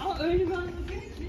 Ama öyle bir anlatıyor ki.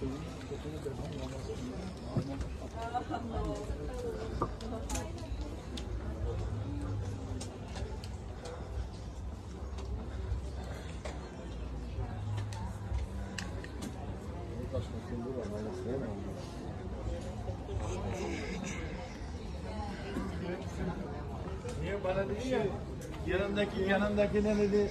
Niye bana dedi ya? Yanındaki yanındaki ne dedi?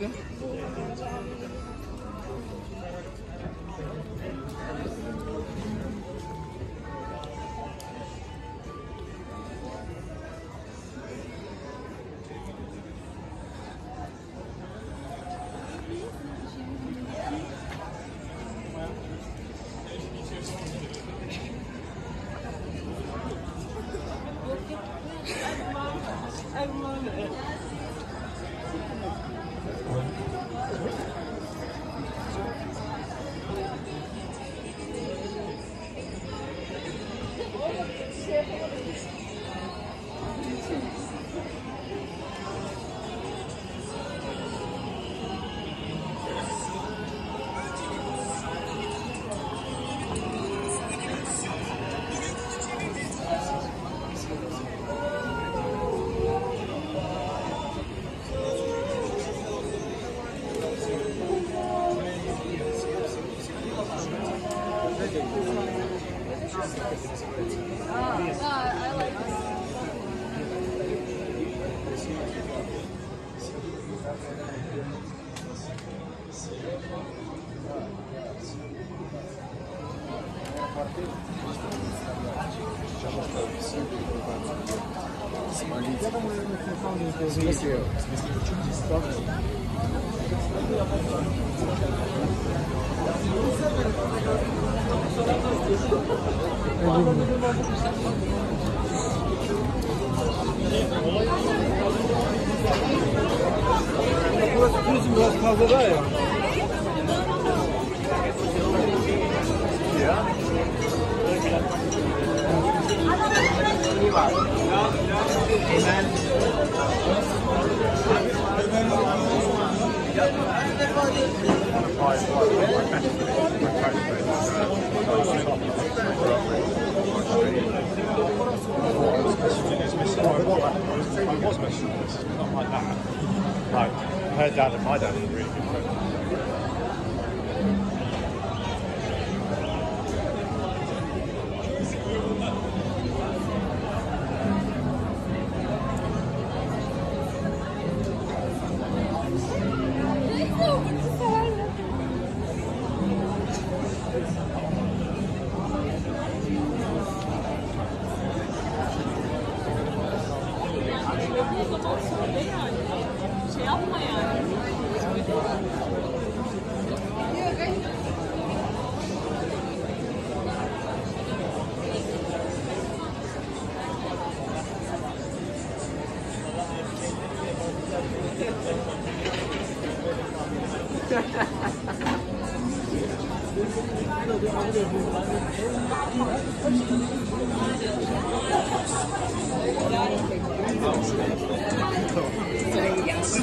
Okay. I love it. Я думаю, это вполне возможно. В смысле, в смысле, в чем здесь Burası turizm biraz fazla daha ya. I was mentioning this, not like that. Like, her dad and my dad are really good friends. Şey yapma yani. Zaten saat いただきます。